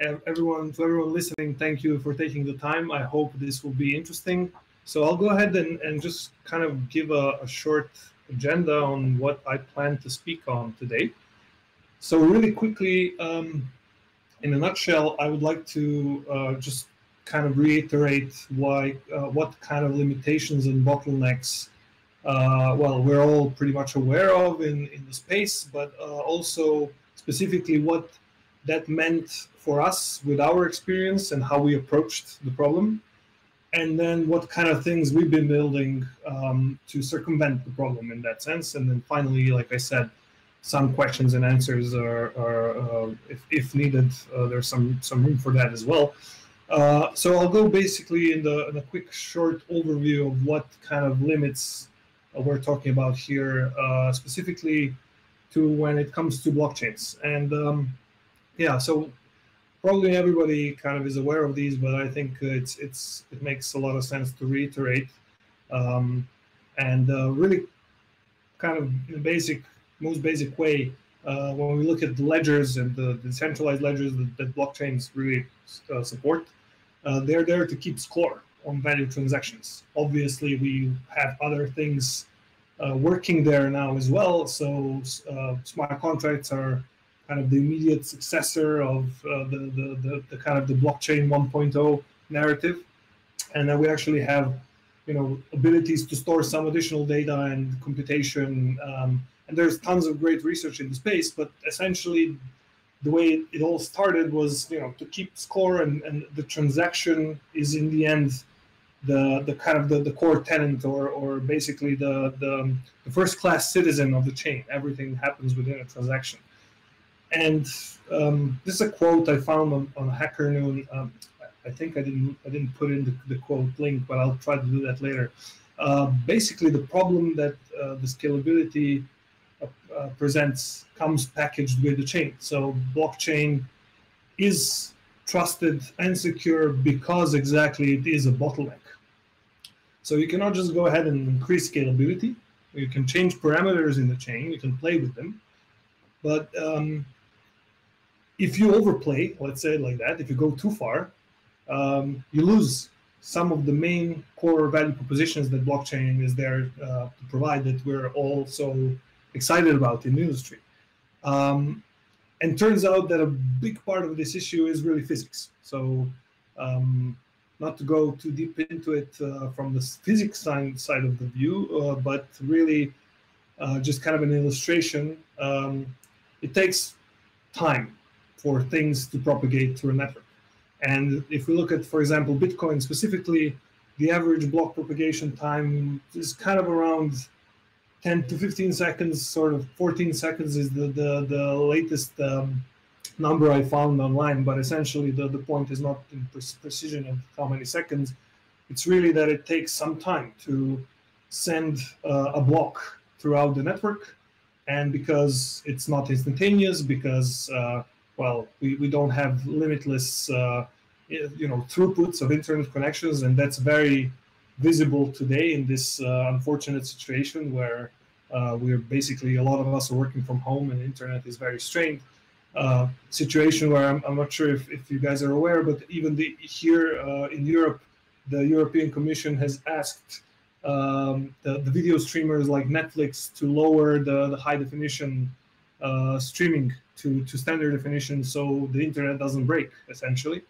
everyone, to everyone listening, thank you for taking the time. I hope this will be interesting. So I'll go ahead and, and just kind of give a, a short agenda on what I plan to speak on today. So really quickly, um, in a nutshell, I would like to uh, just kind of reiterate why, uh, what kind of limitations and bottlenecks, uh, well, we're all pretty much aware of in, in the space, but uh, also specifically what that meant for us with our experience and how we approached the problem and then what kind of things we've been building um, to circumvent the problem in that sense. And then finally, like I said, some questions and answers are, are uh, if, if needed, uh, there's some, some room for that as well. Uh, so I'll go basically in the in a quick short overview of what kind of limits uh, we're talking about here, uh, specifically to when it comes to blockchains. And um, yeah, so probably everybody kind of is aware of these, but I think it's it's it makes a lot of sense to reiterate um, and uh, really kind of in basic, most basic way. Uh, when we look at the ledgers and the, the decentralized ledgers that, that blockchains really uh, support, uh, they're there to keep score on value transactions. Obviously, we have other things uh, working there now as well. So uh, smart contracts are kind of the immediate successor of uh, the, the, the, the, kind of the blockchain 1.0 narrative. And then we actually have, you know, abilities to store some additional data and computation. Um, and there's tons of great research in the space, but essentially the way it all started was, you know, to keep score and, and the transaction is in the end the, the kind of the, the core tenant or, or basically the, the, the first class citizen of the chain. Everything happens within a transaction. And um, this is a quote I found on, on HackerNoon. Um, I think I didn't I didn't put in the, the quote link, but I'll try to do that later. Uh, basically, the problem that uh, the scalability uh, uh presents comes packaged with the chain. So blockchain is trusted and secure because exactly it is a bottleneck. So you cannot just go ahead and increase scalability. You can change parameters in the chain. You can play with them, but um, if you overplay, let's say like that, if you go too far, um, you lose some of the main core value propositions that blockchain is there uh, to provide that we're all so excited about in the industry. Um, and turns out that a big part of this issue is really physics. So, um, not to go too deep into it uh, from the physics side, side of the view, uh, but really uh, just kind of an illustration. Um, it takes time for things to propagate through a network. And if we look at, for example, Bitcoin specifically, the average block propagation time is kind of around 10 to 15 seconds, sort of 14 seconds is the, the, the latest um, number I found online. But essentially, the, the point is not in precision of how many seconds. It's really that it takes some time to send uh, a block throughout the network. And because it's not instantaneous, because uh, well, we, we don't have limitless, uh, you know, throughputs of internet connections, and that's very visible today in this uh, unfortunate situation where uh, we're basically a lot of us are working from home and internet is very strained. Uh, situation where I'm, I'm not sure if, if you guys are aware, but even the, here uh, in Europe, the European Commission has asked um, the, the video streamers like Netflix to lower the, the high definition uh, streaming to, to standard definition so the internet doesn't break, essentially.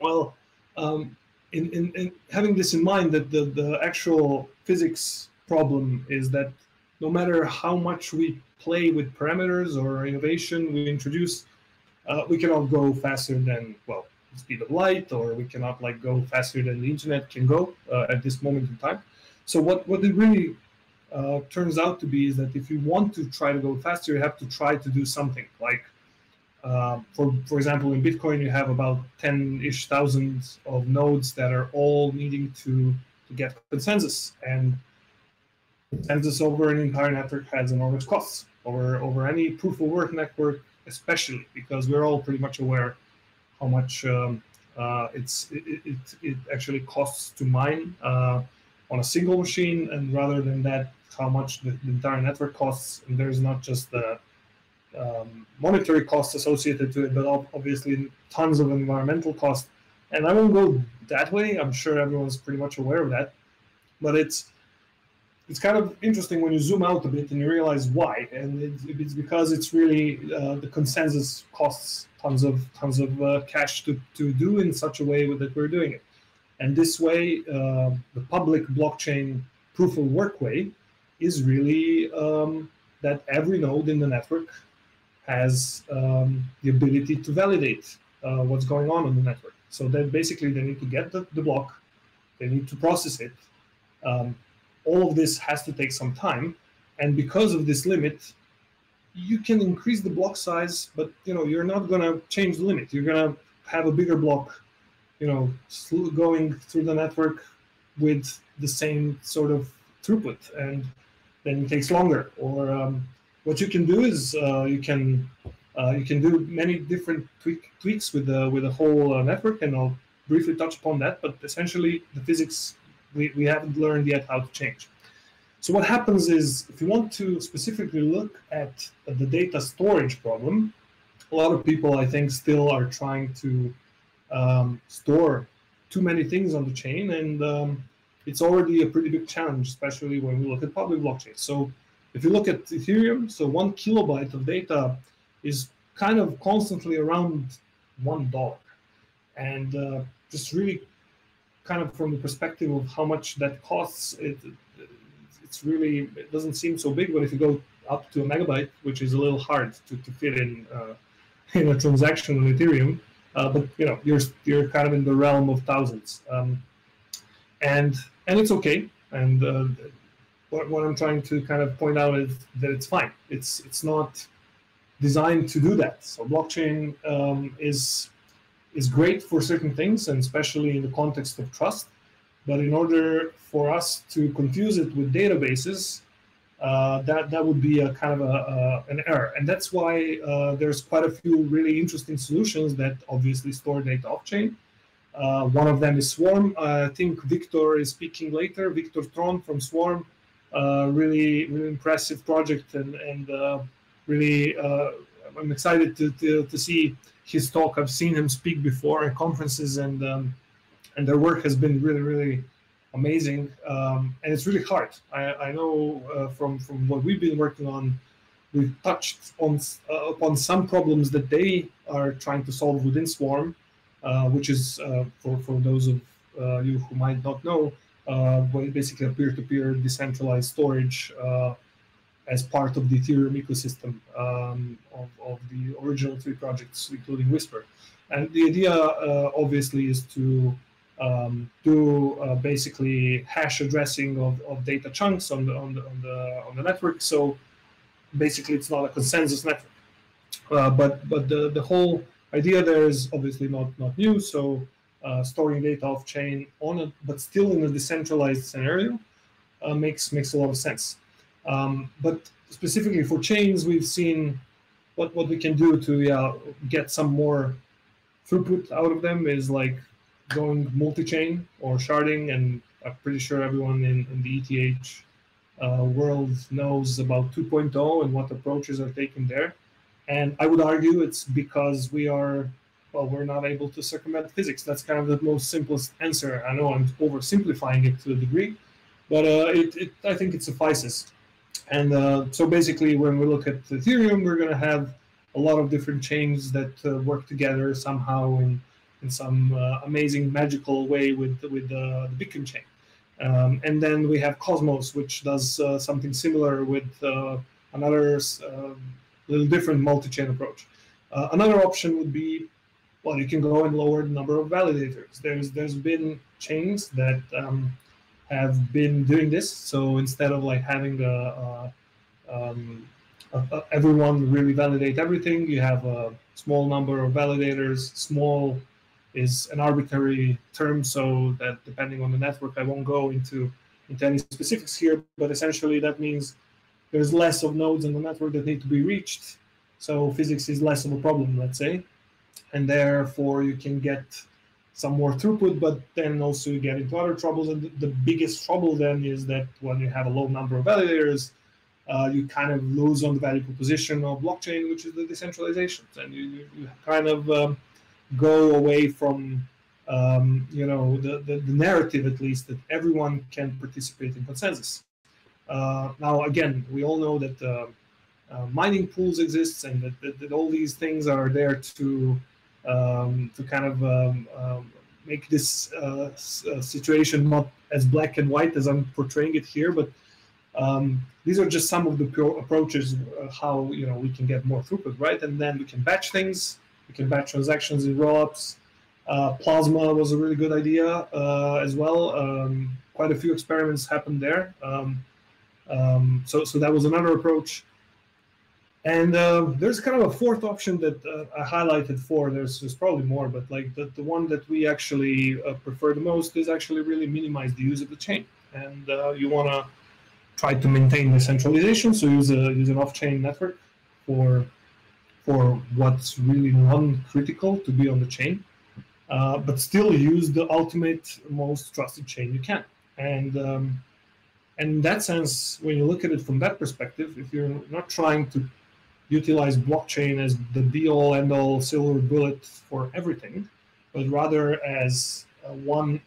Well, um, in, in, in, having this in mind, that the, the actual physics problem is that no matter how much we play with parameters or innovation we introduce, uh, we cannot go faster than, well, the speed of light, or we cannot like go faster than the internet can go uh, at this moment in time. So what, what it really uh, turns out to be is that if you want to try to go faster, you have to try to do something. Like, uh, for for example, in Bitcoin, you have about ten-ish thousands of nodes that are all needing to to get consensus, and consensus over an entire network has enormous costs. Over over any proof of work network, especially because we're all pretty much aware how much um, uh, it's it, it, it, actually costs to mine uh, on a single machine, and rather than that, how much the, the entire network costs. And there's not just the um, monetary costs associated to it, but obviously tons of environmental costs. And I won't go that way. I'm sure everyone's pretty much aware of that. But it's it's kind of interesting when you zoom out a bit and you realize why. And it's, it's because it's really uh, the consensus costs tons of tons of uh, cash to, to do in such a way that we're doing it. And this way, uh, the public blockchain proof of work way is really um, that every node in the network has um, the ability to validate uh, what's going on on the network. So then basically they need to get the, the block, they need to process it. Um, all of this has to take some time. And because of this limit, you can increase the block size, but you know you're not going to change the limit. You're going to have a bigger block, you know, going through the network with the same sort of throughput, and then it takes longer. Or um, what you can do is uh, you can uh, you can do many different tweak, tweaks with the with the whole uh, network, and I'll briefly touch upon that. But essentially, the physics we, we haven't learned yet how to change. So what happens is, if you want to specifically look at the data storage problem, a lot of people, I think, still are trying to um, store too many things on the chain, and um, it's already a pretty big challenge, especially when we look at public blockchains. So if you look at Ethereum, so one kilobyte of data is kind of constantly around one dollar, and uh, just really kind of from the perspective of how much that costs, it, it's really it doesn't seem so big. But if you go up to a megabyte, which is a little hard to, to fit in uh, in a transaction on Ethereum, uh, but you know you're you're kind of in the realm of thousands, um, and and it's okay. And uh, what, what I'm trying to kind of point out is that it's fine. It's it's not designed to do that. So blockchain um, is is great for certain things, and especially in the context of trust. But in order for us to confuse it with databases, uh, that that would be a kind of a, an error, and that's why uh, there's quite a few really interesting solutions that obviously store data off chain. Uh, one of them is Swarm. I think Victor is speaking later. Victor Tron from Swarm, uh, really really impressive project, and and uh, really uh, I'm excited to, to to see his talk. I've seen him speak before at conferences, and um, and their work has been really, really amazing. Um, and it's really hard. I, I know uh, from from what we've been working on, we've touched on uh, upon some problems that they are trying to solve within Swarm, which is uh, for for those of uh, you who might not know, uh, basically a peer-to-peer decentralized storage as part of the Ethereum ecosystem um, of, of the original three projects, including Whisper. And the idea, uh, obviously, is to um, do uh, basically hash addressing of, of data chunks on the, on the on the on the network. So basically, it's not a consensus network. Uh, but but the, the whole idea there is obviously not not new. So uh, storing data off chain on it, but still in a decentralized scenario, uh, makes makes a lot of sense. Um, but specifically for chains, we've seen what, what we can do to get some more throughput out of them is like going multi-chain or sharding. And I'm pretty sure everyone in, in the ETH uh, world knows about 2.0 and what approaches are taken there. And I would argue it's because we are, well, we're not able to circumvent physics. That's kind of the most simplest answer. I know I'm oversimplifying it to a degree, but uh, it, it, I think it suffices. And uh, so basically, when we look at Ethereum, we're going to have a lot of different chains that uh, work together somehow in, in some uh, amazing magical way with, with the Beacon chain. Um, and then we have Cosmos, which does uh, something similar with uh, another um, little different multi-chain approach. Uh, another option would be, well, you can go and lower the number of validators. There's there's been chains that um, have been doing this. So instead of like having a, a, um, a, everyone really validate everything, you have a small number of validators. Small is an arbitrary term, so that depending on the network, I won't go into into any specifics here. But essentially, that means there's less of nodes in the network that need to be reached. So physics is less of a problem, let's say, and therefore you can get some more throughput, but then also you get into other troubles. And the biggest trouble then is that when you have a low number of validators, uh, you kind of lose on the value proposition of blockchain, which is the decentralization, and you, you, you kind of um, go away from um, you know the, the, the, narrative at least that everyone can participate in consensus. Uh, now again, we all know that uh, uh, mining pools exists and that, that, that, all these things are there to um, to kind of um, um make this situation not as black and white as I'm portraying it here, but um, these are just some of the approaches uh, how you know we can get more throughput, right? And then we can batch things. We can batch transactions in rollups. Uh, Plasma was a really good idea uh, as well. Um, quite a few experiments happened there. Um, um so, so that was another approach. And uh, there's kind of a fourth option that uh, I highlighted for. There's, there's probably more, but like the, the one that we actually uh, prefer the most is actually really minimize the use of the chain. And uh, you want to try to maintain decentralization, so use a use an off-chain network for for what's really non-critical to be on the chain, uh, but still use the ultimate, most trusted chain you can. And um, and in that sense, when you look at it from that perspective, if you're not trying to utilize blockchain as the be all end all silver bullet for everything, but rather as uh, one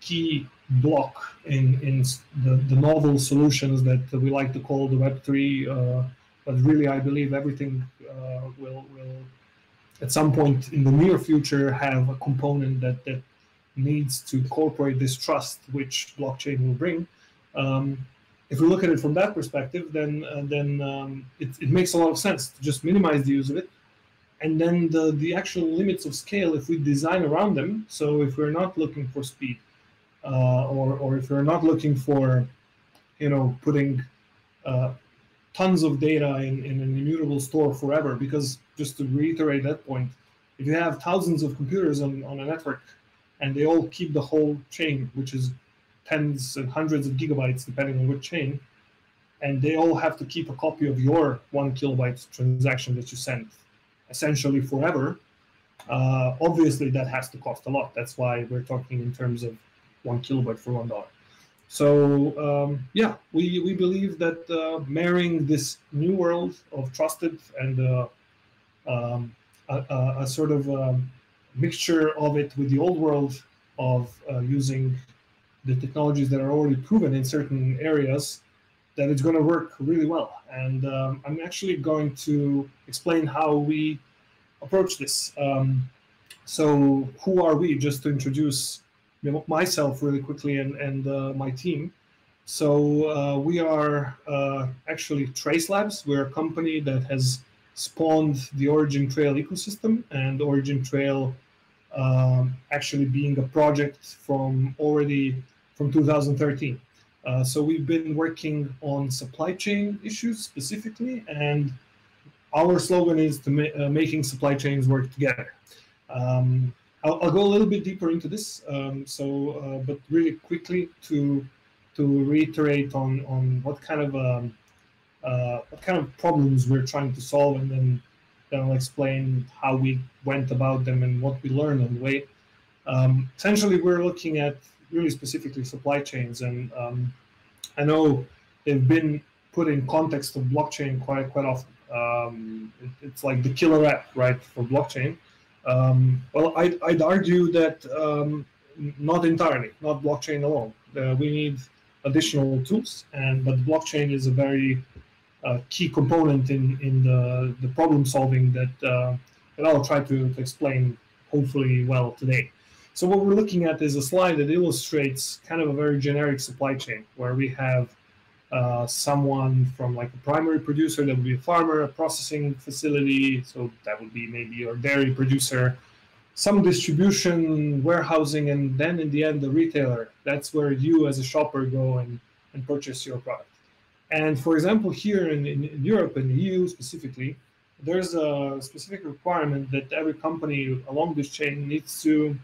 key block in, in the, the novel solutions that we like to call the Web3. Uh, but really, I believe everything uh, will, will at some point in the near future have a component that, that needs to incorporate this trust which blockchain will bring. Um, if we look at it from that perspective, then uh, then um, it, it makes a lot of sense to just minimize the use of it. And then the, the actual limits of scale, if we design around them, so if we're not looking for speed, uh, or, or if we're not looking for, you know, putting uh, tons of data in, in an immutable store forever, because just to reiterate that point, if you have thousands of computers on, on a network and they all keep the whole chain, which is tens and hundreds of gigabytes, depending on which chain, and they all have to keep a copy of your one kilobyte transaction that you send essentially forever. Uh, obviously, that has to cost a lot. That's why we're talking in terms of one kilobyte for one dollar. So um, yeah, we, we believe that uh, marrying this new world of trusted and uh, um, a, a, a, sort of um, mixture of it with the old world of uh, using the technologies that are already proven in certain areas that it's going to work really well. And um, I'm actually going to explain how we approach this. Um, so, who are we? Just to introduce myself really quickly and, and uh, my team. So, uh, we are uh, actually Trace Labs. We're a company that has spawned the Origin Trail ecosystem, and Origin Trail um, actually being a project from already from 2013. Uh, so we've been working on supply chain issues specifically, and our slogan is to ma uh, making supply chains work together. Um, I'll, I'll, go a little bit deeper into this. Um, so, uh, but really quickly to to reiterate on on what kind of um, uh, what kind of problems we're trying to solve, and then then I'll explain how we went about them and what we learned on the way. Um, essentially, we're looking at really specifically supply chains. And um, I know they've been put in context of blockchain quite quite often. Um, it, it's like the killer app, right, for blockchain. Um, well, I'd, I'd, argue that um, not entirely, not blockchain alone. Uh, we need additional tools, and but blockchain is a very uh, key component in in the the problem solving that uh, that I'll try to, to explain hopefully well today. So what we're looking at is a slide that illustrates kind of a very generic supply chain where we have uh, someone from like a primary producer that would be a farmer, a processing facility, so that would be maybe your dairy producer, some distribution, warehousing, and then in the end the retailer. That's where you as a shopper go and, and purchase your product. And for example, here in, in, in Europe and the EU specifically, there's a specific requirement that every company along this chain needs to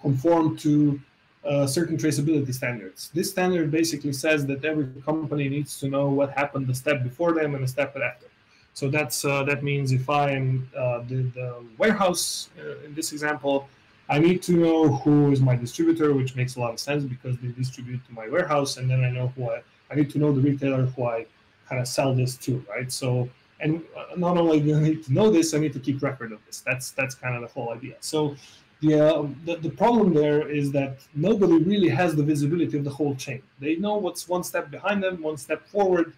conform to uh, certain traceability standards. This standard basically says that every company needs to know what happened the step before them and the step after. So that's uh, that means if I am uh, the, the, warehouse uh, in this example, I need to know who is my distributor, which makes a lot of sense because they distribute to my warehouse, and then I know who I. I need to know the retailer who I kind of sell this to, right? So, and not only do I need to know this, I need to keep record of this. That's that's kind of the whole idea. So, the, uh, the the problem there is that nobody really has the visibility of the whole chain. They know what's one step behind them, one step forward,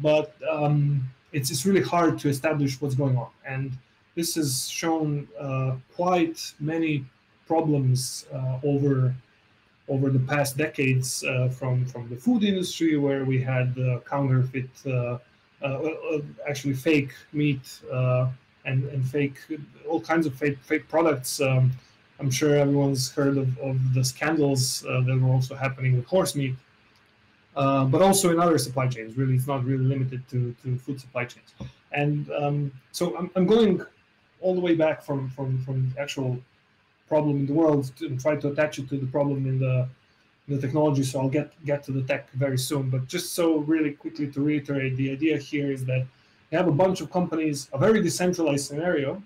but um, it's it's really hard to establish what's going on. And this has shown uh, quite many problems uh, over over the past decades uh, from from the food industry where we had counterfeit uh, uh, actually fake meat and and fake all kinds of fake fake products um, I'm sure everyone's heard of, of the scandals uh, that were also happening with horse meat, uh, but also in other supply chains. Really, it's not really limited to, to food supply chains. And um, so I'm, I'm going all the way back from, from, from the actual problem in the world and try to attach it to the problem in the the technology. So I'll get get to the tech very soon. But just so really quickly to reiterate, the idea here is that you have a bunch of companies, a very decentralized scenario,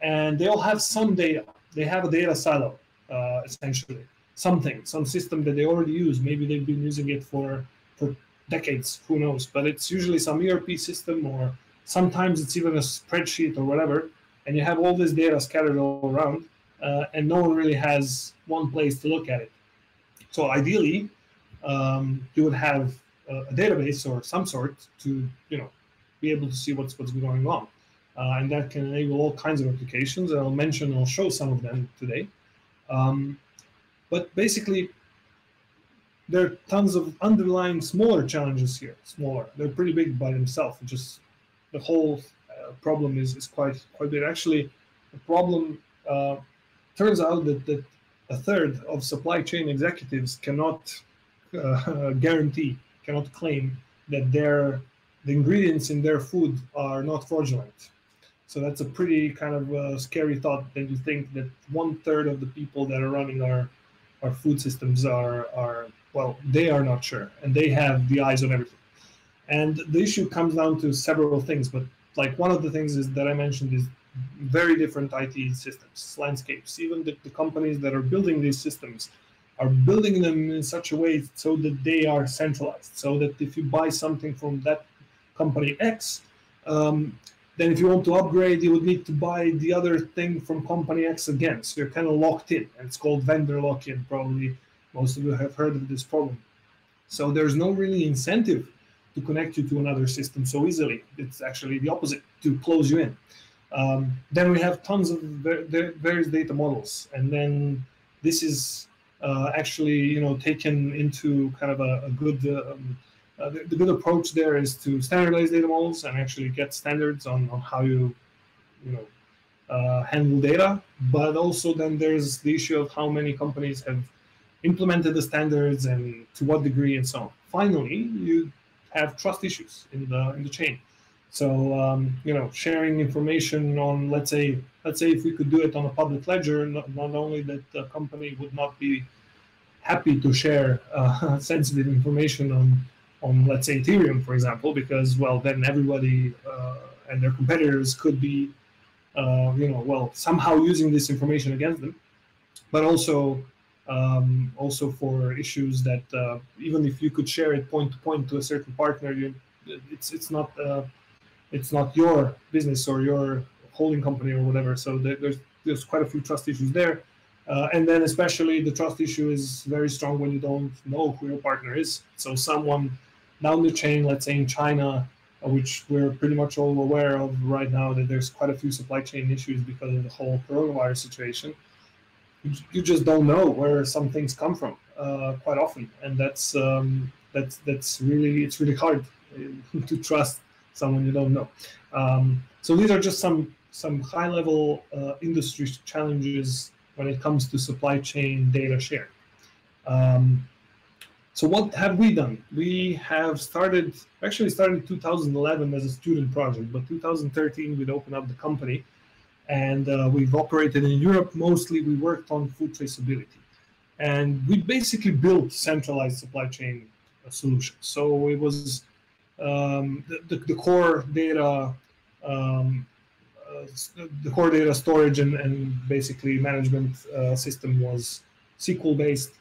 and they all have some data. They have a data silo, uh, essentially, something, some system that they already use. Maybe they've been using it for for decades. Who knows? But it's usually some ERP system, or sometimes it's even a spreadsheet or whatever. And you have all this data scattered all around uh, and no one really has one place to look at it. So ideally, um, you would have a, a, database or some sort to you know be able to see what's what's going on, uh, and that can enable all kinds of applications. I'll mention, I'll show some of them today. Um, but basically, there are tons of underlying smaller challenges here. Smaller, they're pretty big by themselves. Just the whole uh, problem is is quite quite big. Actually, the problem uh, turns out that, that a third of supply chain executives cannot uh, guarantee, cannot claim that their the ingredients in their food are not fraudulent. So that's a pretty kind of uh, scary thought that you think that one third of the people that are running our our food systems are are well, they are not sure, and they have the eyes on everything. And the issue comes down to several things, but like one of the things is that I mentioned is very different IT systems, landscapes. Even the, the, companies that are building these systems are building them in such a way so that they are centralized. So that if you buy something from that company X, um, then if you want to upgrade, you would need to buy the other thing from company X again. So you're kind of locked in, and it's called vendor lock-in. Probably most of you have heard of this problem. So there's no really incentive to connect you to another system so easily. It's actually the opposite to close you in. Um, then we have tons of various data models, and then this is uh, actually you know taken into kind of a, a good um, uh, the, the, good approach there is to standardize data models and actually get standards on, on how you you know uh, handle data. But also then there's the issue of how many companies have implemented the standards and to what degree and so on. Finally, you have trust issues in the in the chain. So um, you know, sharing information on, let's say, let's say if we could do it on a public ledger, not, not only that the company would not be happy to share uh, sensitive information on, on let's say Ethereum, for example, because well, then everybody uh, and their competitors could be, uh, you know, well, somehow using this information against them, but also. Um, also for issues that uh, even if you could share it point to point to a certain partner, you, it's it's not uh, it's not your business or your holding company or whatever. So there's there's quite a few trust issues there. Uh, and then especially the trust issue is very strong when you don't know who your partner is. So someone down the chain, let's say in China, uh, which we're pretty much all aware of right now, that there's quite a few supply chain issues because of the whole coronavirus situation. You, just don't know where some things come from uh, quite often, and that's um, that's that's really it's really hard uh, to trust someone you don't know. Um, so these are just some some high level uh, industry challenges when it comes to supply chain data share. Um, so what have we done? We have started, actually started 2011 as a student project, but 2013 we'd opened up the company and uh, we've operated in Europe. Mostly we worked on food traceability and we basically built centralized supply chain uh, solutions. So it was um, the, the, the, core data, um, uh, the core data storage and, and basically management uh, system was SQL based.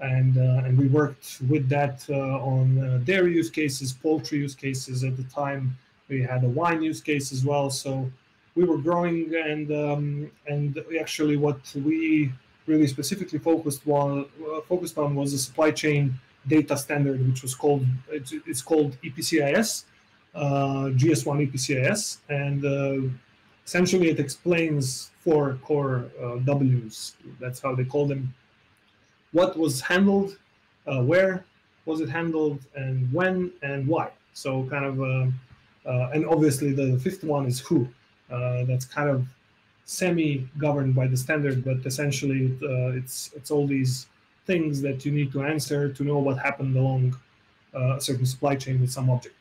And uh, and we worked with that uh, on uh, dairy use cases, poultry use cases. At the time, we had a wine use case as well. So we were growing, and um, and actually, what we really specifically focused on focused on was a supply chain data standard, which was called it's, it's called EPCIS, GS1 EPCIS, and essentially it explains four core uh, W's. That's how they call them what was handled, uh, where was it handled, and when and why. So kind of, uh, uh, and obviously the fifth one is who. Uh, that's kind of semi-governed by the standard, but essentially uh, it's it's all these things that you need to answer to know what happened along uh, a certain supply chain with some object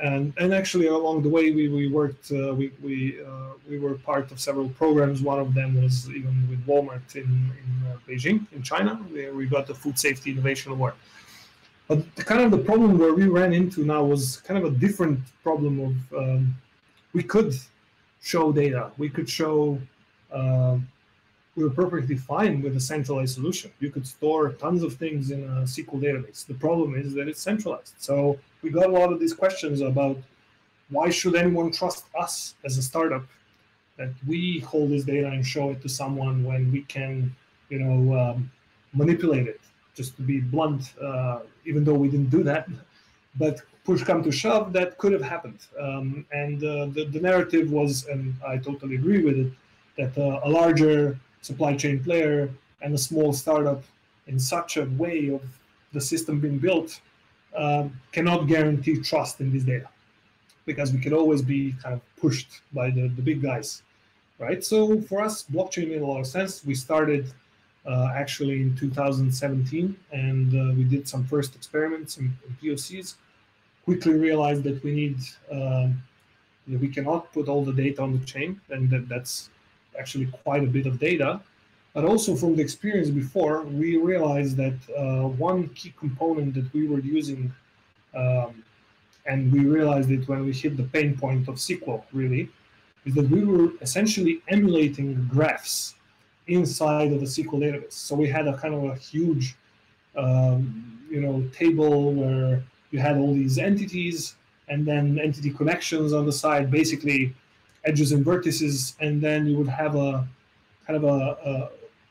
and and actually along the way we we worked uh, we we uh, we were part of several programs. One of them was even with Walmart in in uh, Beijing in China, where we got the Food Safety Innovation Award. But the, kind of the problem where we ran into now was kind of a different problem of um, we could show data, we could show. We were perfectly fine with a centralized solution. You could store tons of things in a SQL database. The problem is that it's centralized. So we got a lot of these questions about why should anyone trust us as a startup that we hold this data and show it to someone when we can, you know, um, manipulate it. Just to be blunt, uh, even though we didn't do that, but push come to shove, that could have happened. Um, and uh, the, the narrative was, and I totally agree with it, that uh, a larger supply chain player and a small startup in such a way of the system being built um, cannot guarantee trust in this data because we can always be kind of pushed by the, the big guys, right? So for us, blockchain made a lot of sense. We started uh, actually in 2017 and uh, we did some first experiments and, POCs. Quickly realized that we need, um, we cannot put all the data on the chain and that that's actually quite a bit of data. But also from the experience before, we realized that uh, one key component that we were using, um, and we realized it when we hit the pain point of SQL, really, is that we were essentially emulating graphs inside of a SQL database. So we had a kind of a huge, um, you know, table where you had all these entities and then entity connections on the side, basically edges and vertices, and then you would have a kind of a, a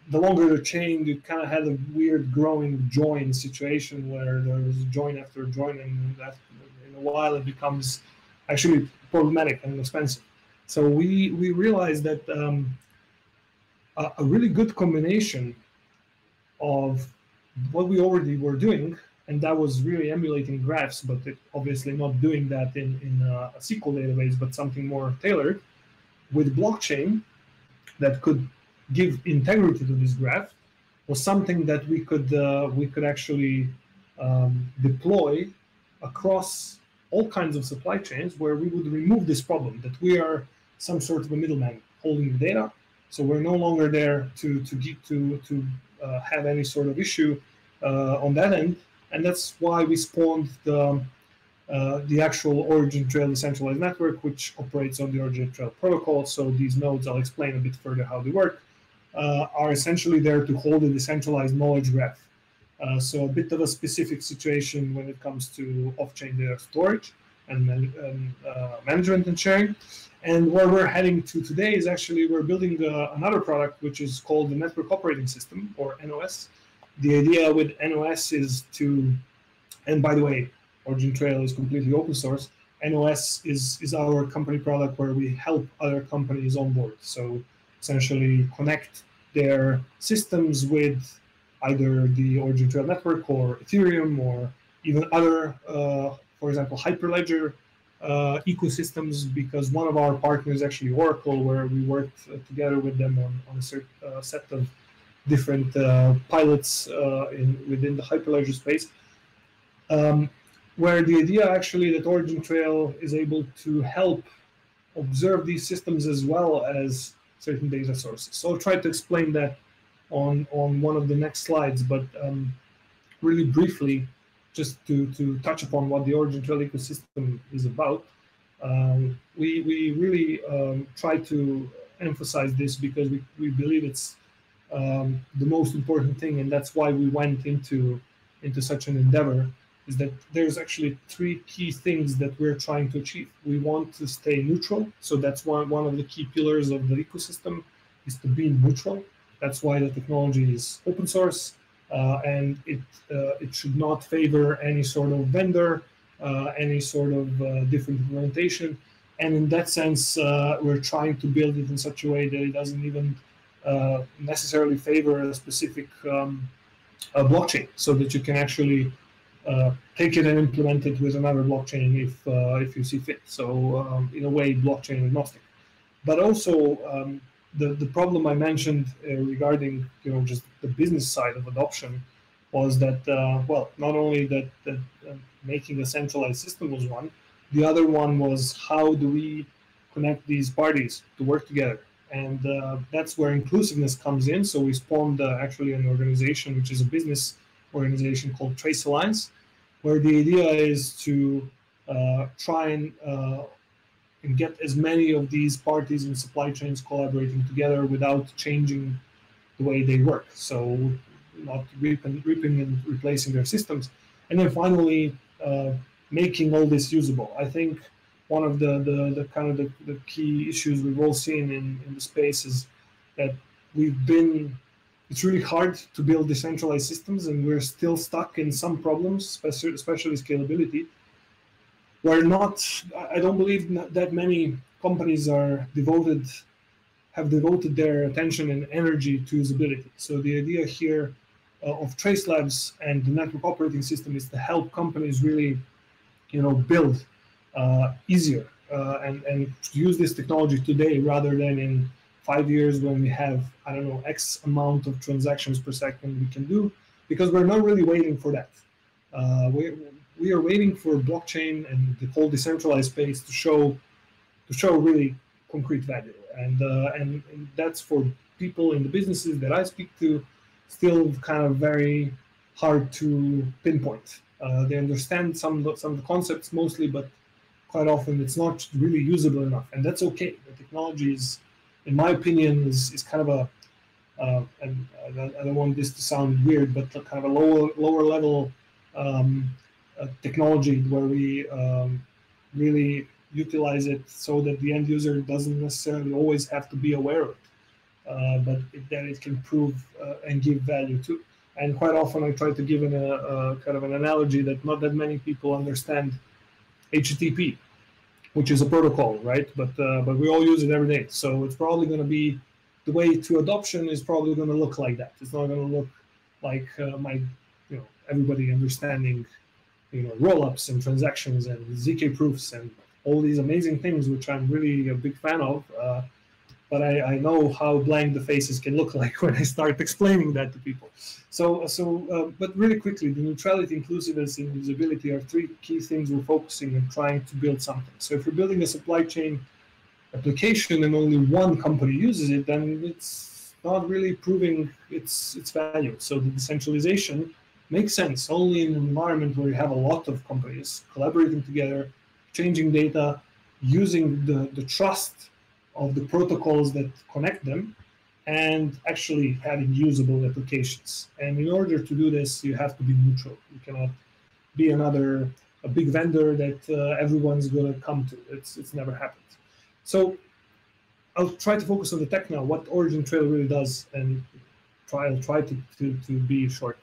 the longer the chain, you kind of had a weird growing join situation where there was a join after join, and that in a while it becomes actually problematic and expensive. So we we realized that um, a, a, really good combination of what we already were doing, and that was really emulating graphs, but it, obviously not doing that in in a, SQL database, but something more tailored with blockchain that could give integrity to this graph was something that we could uh, we could actually um, deploy across all kinds of supply chains where we would remove this problem that we are some sort of a middleman holding the data. So we're no longer there to to to to uh, have any sort of issue uh, on that end and that's why we spawned the uh, the actual origin trail decentralized network which operates on the origin trail protocol so these nodes i'll explain a bit further how they work uh, are essentially there to hold a decentralized knowledge graph. Uh, so a bit of a specific situation when it comes to off-chain data storage and, and uh, management and sharing. And where we're heading to today is actually we're building uh, another product which is called the Network Operating System or NOS. The idea with NOS is to, and by the way, Origin Trail is completely open source. NOS is is our company product where we help other companies onboard. So essentially connect their systems with either the Origin Trail network or Ethereum or even other, uh, for example, Hyperledger uh, ecosystems. Because one of our partners, actually Oracle, where we worked together with them on, on a uh, set of different uh, pilots uh, in within the Hyperledger space. Um, where the idea actually that Origin Trail is able to help observe these systems as well as certain data sources. So I'll try to explain that on, on one of the next slides, but um, really briefly, just to, to touch upon what the Origin Trail ecosystem is about. Um, we, we really um, try to emphasize this because we, we believe it's um, the most important thing, and that's why we went into into such an endeavor, is that there's actually three key things that we're trying to achieve. We want to stay neutral, so that's one one of the key pillars of the ecosystem is to be neutral. That's why the technology is open source, uh, and it uh, it should not favor any sort of vendor, uh, any sort of uh, different implementation. And in that sense, uh, we're trying to build it in such a way that it doesn't even uh, necessarily favor a specific um, a blockchain, so that you can actually uh, take it and implement it with another blockchain if uh, if you see fit. So um, in a way, blockchain agnostic. But also um, the the problem I mentioned uh, regarding you know just the business side of adoption was that uh, well not only that that uh, making a centralized system was one, the other one was how do we connect these parties to work together and uh, that's where inclusiveness comes in. So we spawned uh, actually an organization, which is a business organization called Trace Alliance, where the idea is to uh, try and, uh, and get as many of these parties and supply chains collaborating together without changing the way they work. So not ripping, ripping and replacing their systems. And then finally, uh, making all this usable. I think one of the, the, the kind of the, the, key issues we've all seen in, in the space is that we've been it's really hard to build decentralized systems and we're still stuck in some problems especially, scalability. We're not i don't believe that many companies are devoted have devoted their attention and energy to usability. So the idea here uh, of trace labs and the network operating system is to help companies really you know build easier uh, and, and use this technology today rather than in five years when we have, I don't know, X amount of transactions per second we can do, because we're not really waiting for that. Uh, we, we are waiting for blockchain and the whole decentralized space to show to show really concrete value. And, uh, and, and that's for people in the businesses that I speak to still kind of very hard to pinpoint. Uh, they understand some some of the concepts mostly, but quite often it's not really usable enough, and that's okay. The technology is, in my opinion, is, is kind of a uh, and I don't want this to sound weird, but kind of a lower lower level um, uh, technology where we um, really utilize it so that the end user doesn't necessarily always have to be aware of it, uh, but it, that it can prove uh, and give value to. And quite often, I try to give an, a, a kind of an analogy that not that many people understand HTTP, which is a protocol, right? But uh, but we all use it every day, so it's probably going to be the way to adoption is probably going to look like that. It's not going to look like uh, my, you know, everybody understanding, you know, rollups and transactions and zk proofs and all these amazing things, which I'm really a big fan of. Uh, but I, I know how blank the faces can look like when I start explaining that to people. So, so, uh, but really quickly, the neutrality, inclusiveness, and usability are three key things we're focusing on trying to build something. So, if you're building a supply chain application and only one company uses it, then it's not really proving its its value. So, the decentralization makes sense only in an environment where you have a lot of companies collaborating together, changing data, using the the trust of the protocols that connect them and actually having usable applications. And in order to do this, you have to be neutral. You cannot be another a big vendor that uh, everyone's going to come to. It's it's never happened. So I'll try to focus on the tech now. What Origin Trail really does, and try I'll try to to, to be short.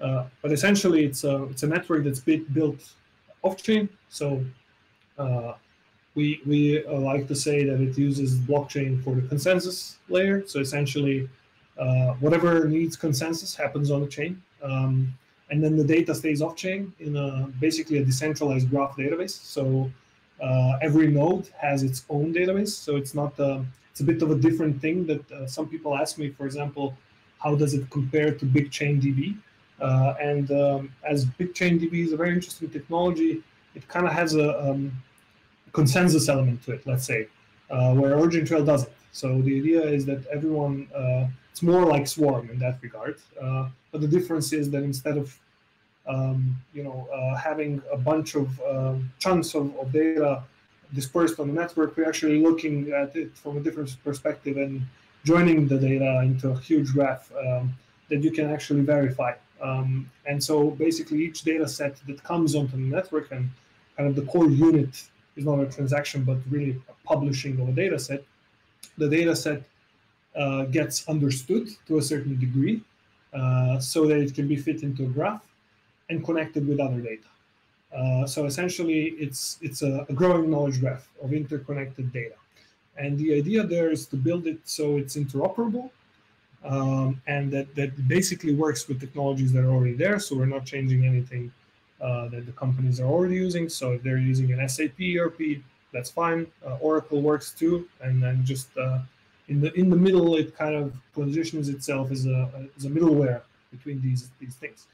Uh, but essentially, it's a it's a network that's built off chain. So uh, we we uh, like to say that it uses blockchain for the consensus layer. So essentially, uh, whatever needs consensus happens on the chain, um, and then the data stays off chain in a basically a decentralized graph database. So uh, every node has its own database. So it's not uh, it's a bit of a different thing that uh, some people ask me. For example, how does it compare to BigChainDB? Uh, and um, as BigChainDB is a very interesting technology, it kind of has a um, consensus element to it, let's say, uh, where Origin Trail doesn't. So the idea is that everyone, uh, it's more like Swarm in that regard. Uh, but the difference is that instead of, um, you know, uh, having a bunch of um, chunks of, of, data dispersed on the network, we're actually looking at it from a different perspective and joining the data into a huge graph um, that you can actually verify. Um, and so basically each data set that comes onto the network and kind of the core unit is not a transaction, but really a publishing of a data set. The data set uh, gets understood to a certain degree uh, so that it can be fit into a graph and connected with other data. Uh, so essentially, it's it's a, a, growing knowledge graph of interconnected data. And the idea there is to build it so it's interoperable um, and that, that basically works with technologies that are already there. So we're not changing anything uh, that the companies are already using. So if they're using an SAP ERP, that's fine. Uh, Oracle works too. And then just uh, in the in the middle, it kind of positions itself as a, as a middleware between these, these things.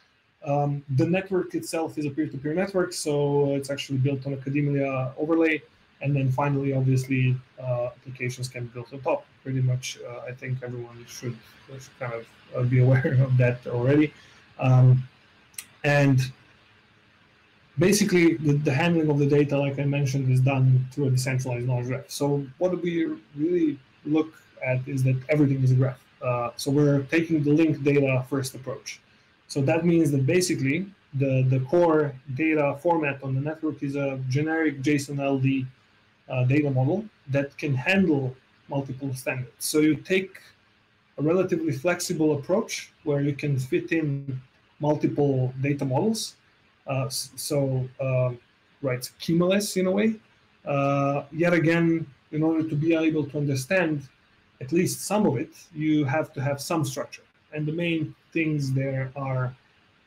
Um, the network itself is a peer-to-peer network, so it's actually built on a Kademlia overlay. And then finally, obviously, uh, applications can be built on top. Pretty much, uh, I think everyone should, should kind of uh, be aware of that already. Um, and basically, the, the, handling of the data, like I mentioned, is done through a decentralized knowledge graph. So what we really look at is that everything is a graph. Uh, so we're taking the linked data first approach. So that means that basically the, the core data format on the network is a generic JSON LD uh, data model that can handle multiple standards. So you take a relatively flexible approach where you can fit in multiple data models. Uh, so, uh, right, schemaless in a way. Uh, yet again, in order to be able to understand at least some of it, you have to have some structure. And the main things there are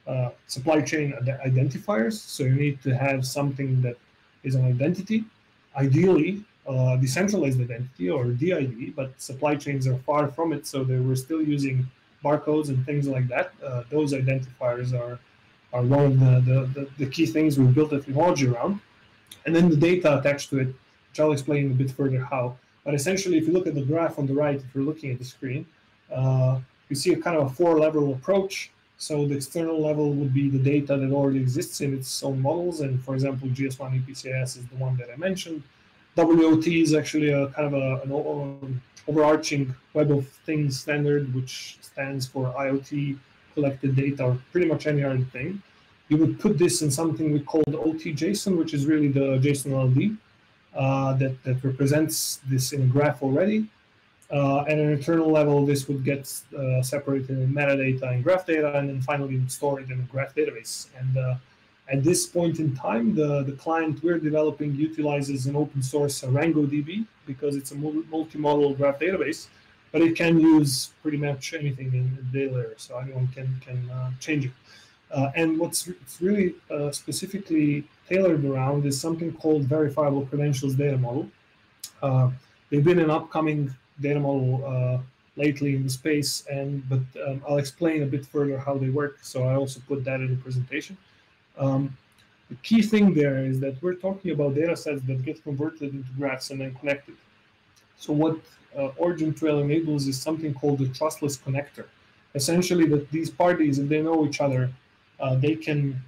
uh, supply chain identifiers. So you need to have something that is an identity ideally uh, decentralized identity or DID, but supply chains are far from it, so they were still using barcodes and things like that. Uh, those identifiers are are one of the, the, the, the, key things we built the technology around. And then the data attached to it, which I'll explain a bit further how. But essentially, if you look at the graph on the right, if you're looking at the screen, uh, you see a kind of a four-level approach. So the external level would be the data that already exists in its own models. And for example, GS1 EPCIS is the one that I mentioned. WOT is actually a kind of a, an overarching Web of Things standard, which stands for IoT collected data or pretty much any other thing. You would put this in something we call the OT-JSON, which is really the JSON LD uh, that, that represents this in a graph already. Uh, at an internal level, this would get uh, separated in metadata and graph data, and then finally stored in a graph database. And uh, at this point in time, the, the client we're developing utilizes an open source ArangoDB because it's a multi-model graph database, but it can use pretty much anything in the layer, so anyone can, can uh, change it. Uh, and what's it's really uh, specifically tailored around is something called verifiable credentials data model. Uh, they've been an upcoming data model uh, lately in the space, and but um, I'll explain a bit further how they work. So I also put that in the presentation. Um, the key thing there is that we're talking about data sets that get converted into graphs and then connected. So what uh, Origin Trail enables is something called the trustless connector. Essentially, that these parties, if they know each other, uh, they can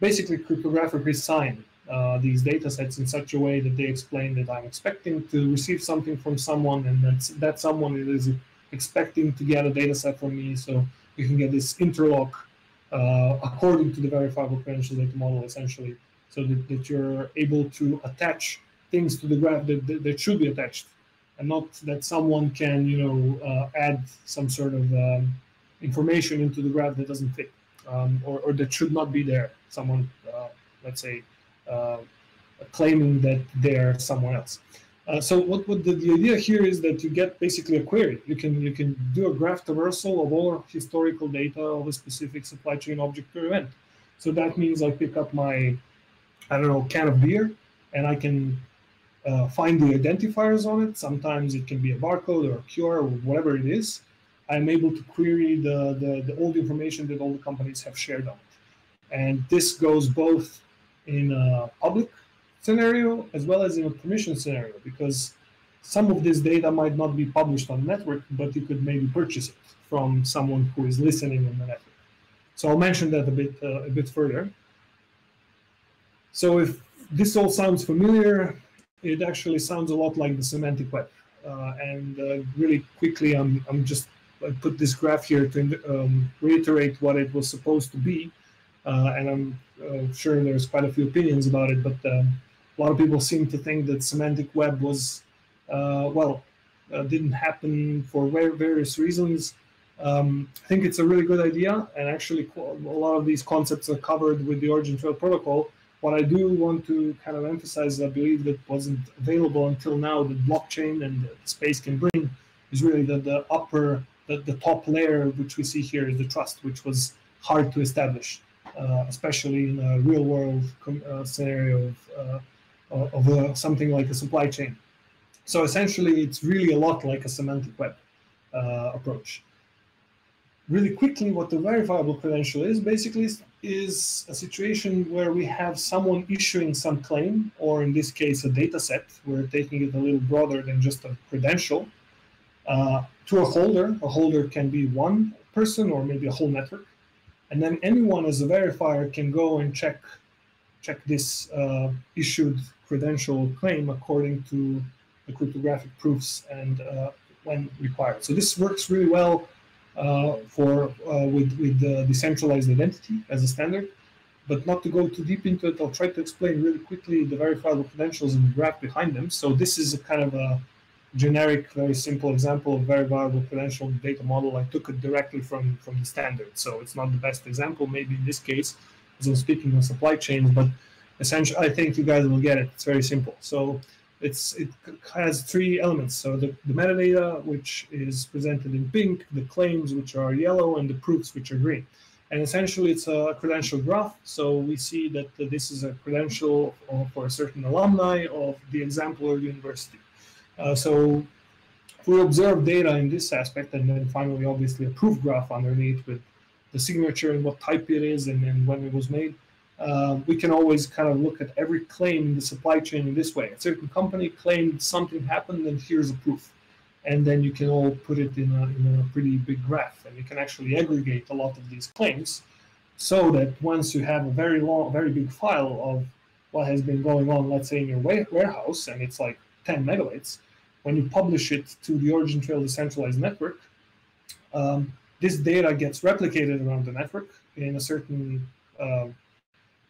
basically cryptographically sign uh, these data sets in such a way that they explain that I'm expecting to receive something from someone, and that's, that someone is expecting to get a data set from me. So you can get this interlock uh, according to the verifiable credentials data model, essentially, so that, that you're able to attach things to the graph that, that, that should be attached, and not that someone can, you know, uh, add some sort of um, information into the graph that doesn't fit, um, or, or that should not be there. Someone, uh, let's say, uh, claiming that they're someone else. Uh, so what, what the, the, idea here is that you get basically a query. You can you can do a graph traversal of all historical data of a specific supply chain object or event. So that means I pick up my I don't know can of beer and I can uh, find the identifiers on it. Sometimes it can be a barcode or a QR or whatever it is. I'm able to query the, the, the old information that all the companies have shared on it. And this goes both in a public scenario as well as in a permission scenario because some of this data might not be published on the network, but you could maybe purchase it from someone who is listening on the network. So I'll mention that a bit uh, a bit further. So if this all sounds familiar, it actually sounds a lot like the semantic web. Uh, and uh, really quickly, I'm, I'm just I put this graph here to um, reiterate what it was supposed to be. Uh, and I'm uh, sure there's quite a few opinions about it, but um, a lot of people seem to think that semantic web was, uh, well, uh, didn't happen for various reasons. Um, I think it's a really good idea, and actually, a lot of these concepts are covered with the Origin Trail protocol. What I do want to kind of emphasize, I believe that wasn't available until now, the blockchain and the space can bring, is really the, the upper, the, the top layer, which we see here is the trust, which was hard to establish, uh, especially in a real world uh, scenario of, uh, of something like a supply chain. So essentially, it's really a lot like a semantic web uh, approach really quickly what the verifiable credential is basically is a situation where we have someone issuing some claim or in this case a data set. We're taking it a little broader than just a credential uh, to a holder. A holder can be one person or maybe a whole network. And then anyone as a verifier can go and check check this uh, issued credential claim according to the cryptographic proofs and uh, when required. So this works really well for uh, with with the decentralized identity as a standard. But not to go too deep into it, I'll try to explain really quickly the verifiable credentials and the graph behind them. So this is a kind of a generic, very simple example of verifiable credential data model. I took it directly from from the standard, so it's not the best example. Maybe in this case, as I'm speaking of supply chains, but essentially, I think you guys will get it. It's very simple. So it's it has three elements. So the, the metadata, which is presented in pink, the claims, which are yellow, and the proofs, which are green. And essentially, it's a credential graph. So we see that this is a credential for a certain alumni of the exemplar university. Uh, so we observe data in this aspect, and then finally, obviously, a proof graph underneath with the signature and what type it is and, and when it was made uh, we can always kind of look at every claim in the supply chain in this way. A certain company claimed something happened, and here's a proof. And then you can all put it in a, in a pretty big graph, and you can actually aggregate a lot of these claims so that once you have a very long, very big file of what has been going on, let's say in your warehouse, and it's like 10 megabytes, when you publish it to the Origin Trail decentralized network, um, this data gets replicated around the network in a certain uh,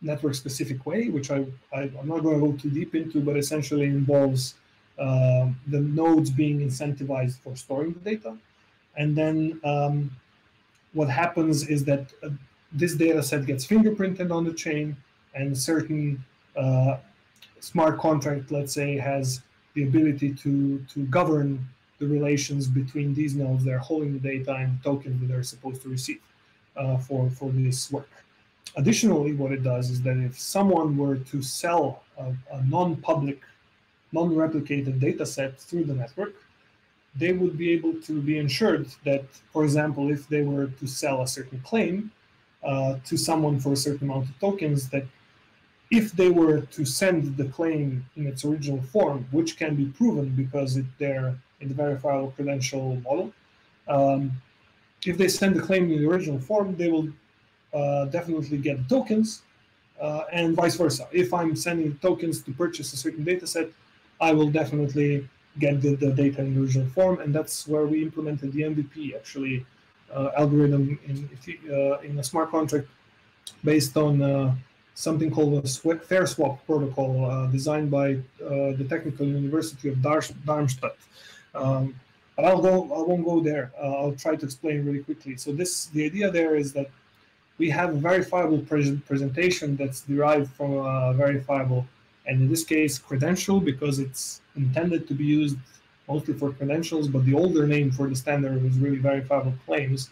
network specific way, which I, I am not going to go too deep into, but essentially involves uh, the nodes being incentivized for storing the data. And then um, what happens is that uh, this data set gets fingerprinted on the chain and certain uh, smart contract, let's say, has the ability to, to govern the relations between these nodes that are holding the data and tokens that they're supposed to receive uh, for, for this work. Additionally, what it does is that if someone were to sell a, a non-public, non-replicated data set through the network, they would be able to be ensured that, for example, if they were to sell a certain claim uh, to someone for a certain amount of tokens, that if they were to send the claim in its original form, which can be proven because it, they're in the verifiable credential model, um, if they send the claim in the original form, they will definitely get tokens, uh, and vice versa. If I'm sending tokens to purchase a certain data set, I will definitely get the, the data in original form, and that's where we implemented the MVP actually uh, algorithm in uh, in a smart contract based on uh, something called a fair swap protocol uh, designed by the Technical University of Darmstadt. Um, but I'll go. I won't go there. I'll try to explain really quickly. So this, the idea there is that we have a verifiable pre presentation that's derived from a verifiable, and in this case, credential, because it's intended to be used mostly for credentials, but the older name for the standard was really verifiable claims.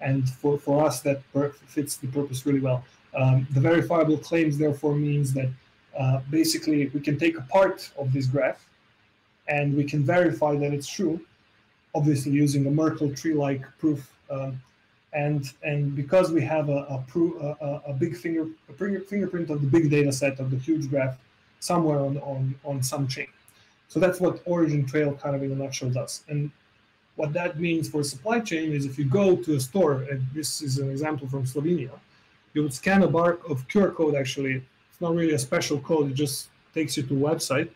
And for, for us, that fits the purpose really well. Um, the verifiable claims, therefore, means that uh, basically we can take a part of this graph and we can verify that it's true, obviously using a Merkle tree-like proof um, and and because we have a a, a, a big finger a fingerprint of the big data set of the huge graph somewhere on on on some chain. So that's what Origin Trail kind of in a nutshell does. And what that means for supply chain is if you go to a store, and this is an example from Slovenia, you would scan a bar of QR code actually. It's not really a special code, it just takes you to a website.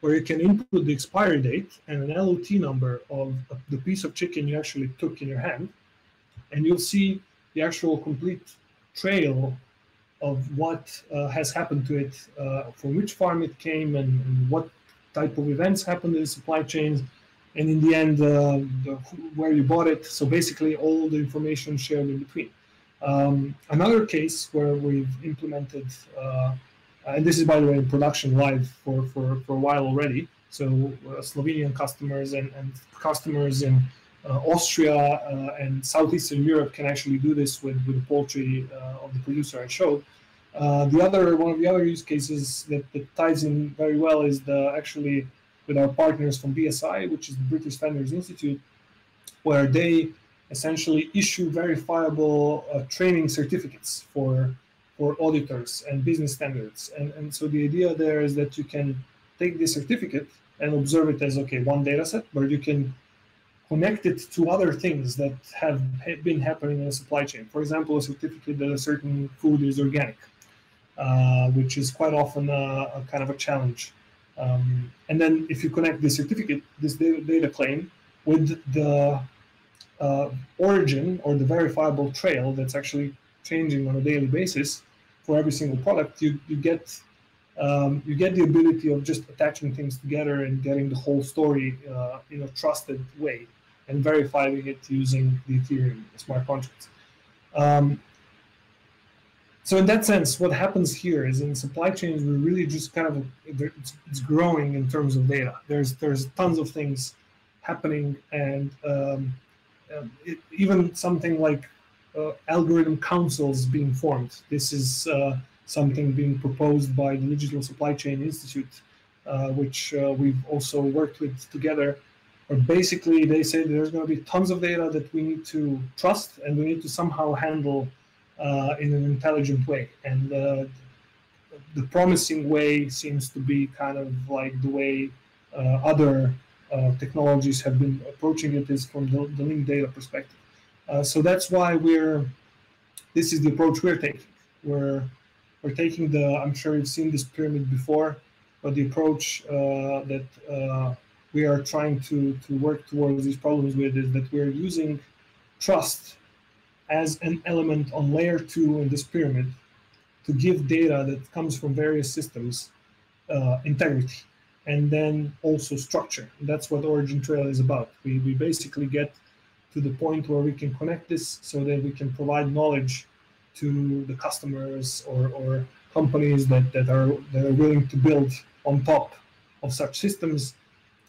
where you can input the expiry date and an LOT number of the piece of chicken you actually took in your hand, and you'll see the actual complete trail of what uh, has happened to it, uh, from which farm it came, and, and, what type of events happened in the supply chains, and in the end, uh, the, where you bought it. So basically, all the information shared in between. Um, another case where we've implemented, uh, and this is by the way in production live for, for, for a while already. So uh, Slovenian customers and, and customers in Austria uh, and Southeastern Europe can actually do this with, with the poultry uh, of the producer I showed. Uh, the other one of the other use cases that, that ties in very well is the actually with our partners from BSI, which is the British Standards Institute, where they essentially issue verifiable uh, training certificates for for auditors and business standards. And, and so the idea there is that you can take this certificate and observe it as okay one data set, but you can connect it to other things that have been happening in the supply chain. For example, a certificate that a certain food is organic, uh, which is quite often a, a kind of a challenge. Um, and then if you connect this certificate, this data claim, with the uh, origin or the verifiable trail that's actually changing on a daily basis for every single product, you, you get um, you get the ability of just attaching things together and getting the whole story uh, in a trusted way and verifying it using the Ethereum smart contracts. Um, so in that sense, what happens here is in supply chains, we're really just kind of it's, growing in terms of data. There's there's tons of things happening, and um, um it, even something like uh, algorithm councils being formed. This is uh, something being proposed by the Digital Supply Chain Institute, uh, which uh, we've also worked with together or basically they say there's going to be tons of data that we need to trust and we need to somehow handle uh, in an intelligent way. And uh, the promising way seems to be kind of like the way uh, other uh, technologies have been approaching it is from the, the linked data perspective. Uh, so that's why we're, this is the approach we're taking. We're, we're taking the, I'm sure you've seen this pyramid before, but the approach uh, that we are trying to, to work towards these problems with is that we're using trust as an element on layer two in this pyramid to give data that comes from various systems uh, integrity and then also structure. That's what Origin Trail is about. We, we basically get to the point where we can connect this so that we can provide knowledge to the customers or, or companies that, that are that are willing to build on top of such systems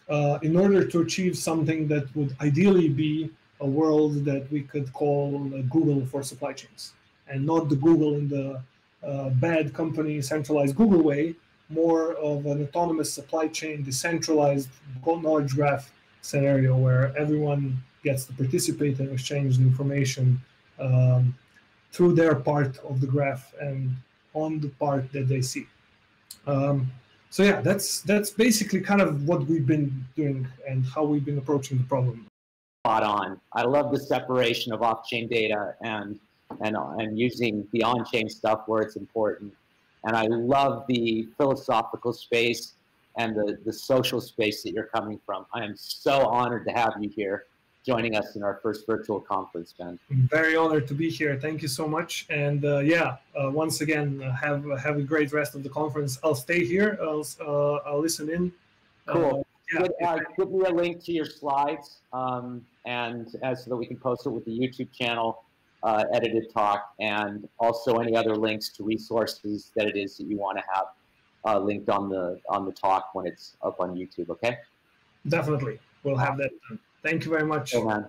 uh, in order to achieve something that would ideally be a world that we could call Google for supply chains, and not the Google in the uh, bad company centralized Google way, more of an autonomous supply chain, decentralized knowledge graph scenario where everyone gets to participate and exchange the information um, through their part of the graph and on the part that they see. Um, so yeah, that's that's basically kind of what we've been doing and how we've been approaching the problem. Spot on. I love the separation of off-chain data and and and using the on-chain stuff where it's important. And I love the philosophical space and the, the social space that you're coming from. I am so honored to have you here joining us in our first virtual conference, Ben. Very honored to be here. Thank you so much. And uh, yeah, uh, once again, uh, have have a great rest of the conference. I'll stay here. I'll uh, I'll listen in. Uh, cool. Yeah, give, uh, give, me a link to your slides, um, and as so that we can post it with the YouTube channel, edited talk, and also any other links to resources that it is that you want to have linked on the on the talk when it's up on YouTube. Okay. Definitely, we'll have that done. Thank you very much. man.